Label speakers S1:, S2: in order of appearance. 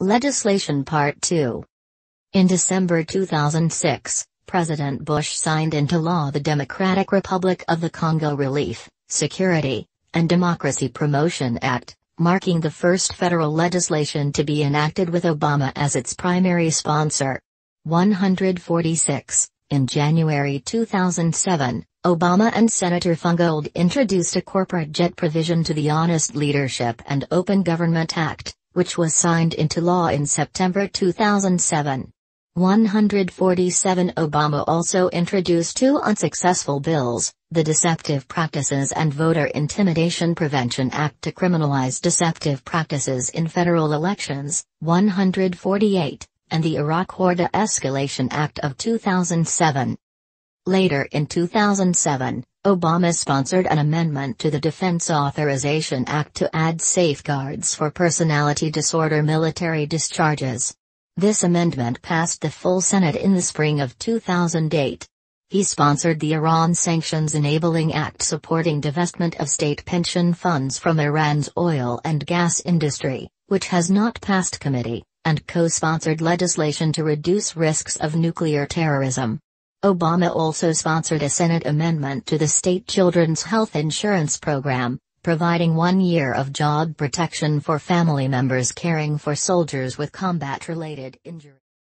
S1: Legislation Part 2 In December 2006, President Bush signed into law the Democratic Republic of the Congo Relief, Security, and Democracy Promotion Act, marking the first federal legislation to be enacted with Obama as its primary sponsor. 146. In January 2007, Obama and Senator Feingold introduced a corporate jet provision to the Honest Leadership and Open Government Act, which was signed into law in September 2007. 147 Obama also introduced two unsuccessful bills, the Deceptive Practices and Voter Intimidation Prevention Act to criminalize deceptive practices in federal elections, 148, and the Iraq War De-Escalation Act of 2007. Later in 2007, Obama sponsored an amendment to the Defense Authorization Act to add safeguards for personality disorder military discharges. This amendment passed the full Senate in the spring of 2008. He sponsored the Iran Sanctions Enabling Act supporting divestment of state pension funds from Iran's oil and gas industry, which has not passed committee, and co-sponsored legislation to reduce risks of nuclear terrorism. Obama also sponsored a Senate amendment to the state children's health insurance program, providing one year of job protection for family members caring for soldiers with combat-related injuries.